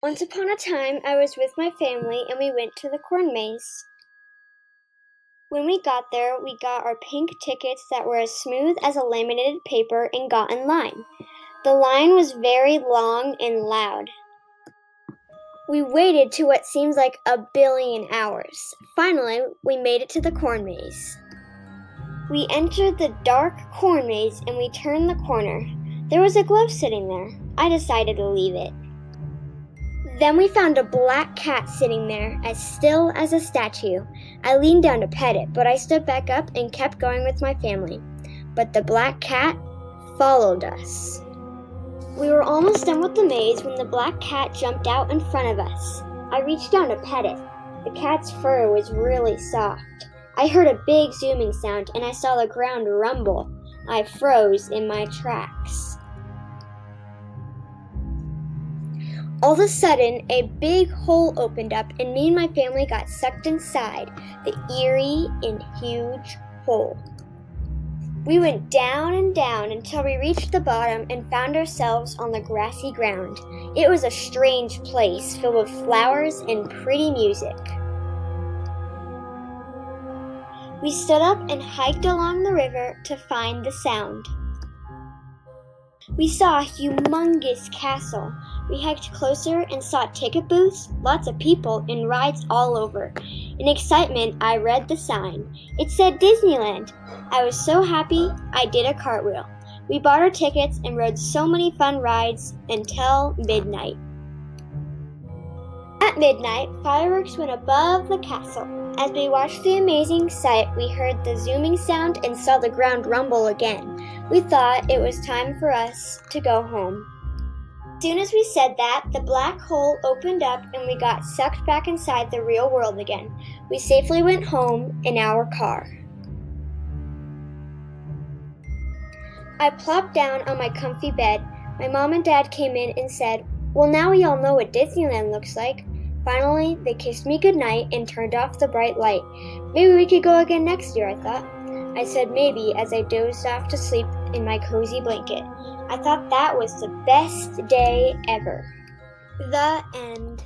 Once upon a time, I was with my family and we went to the corn maze. When we got there, we got our pink tickets that were as smooth as a laminated paper and got in line. The line was very long and loud. We waited to what seems like a billion hours. Finally, we made it to the corn maze. We entered the dark corn maze and we turned the corner. There was a glove sitting there. I decided to leave it. Then we found a black cat sitting there, as still as a statue. I leaned down to pet it, but I stood back up and kept going with my family. But the black cat followed us. We were almost done with the maze when the black cat jumped out in front of us. I reached down to pet it. The cat's fur was really soft. I heard a big zooming sound and I saw the ground rumble. I froze in my tracks. All of a sudden, a big hole opened up, and me and my family got sucked inside the eerie and huge hole. We went down and down until we reached the bottom and found ourselves on the grassy ground. It was a strange place filled with flowers and pretty music. We stood up and hiked along the river to find the sound. We saw a humongous castle. We hiked closer and saw ticket booths, lots of people, and rides all over. In excitement, I read the sign. It said Disneyland. I was so happy, I did a cartwheel. We bought our tickets and rode so many fun rides until midnight. At midnight, fireworks went above the castle. As we watched the amazing sight, we heard the zooming sound and saw the ground rumble again. We thought it was time for us to go home. Soon as we said that, the black hole opened up and we got sucked back inside the real world again. We safely went home in our car. I plopped down on my comfy bed. My mom and dad came in and said, Well, now we all know what Disneyland looks like. Finally, they kissed me goodnight and turned off the bright light. Maybe we could go again next year, I thought. I said maybe as I dozed off to sleep in my cozy blanket. I thought that was the best day ever. The end.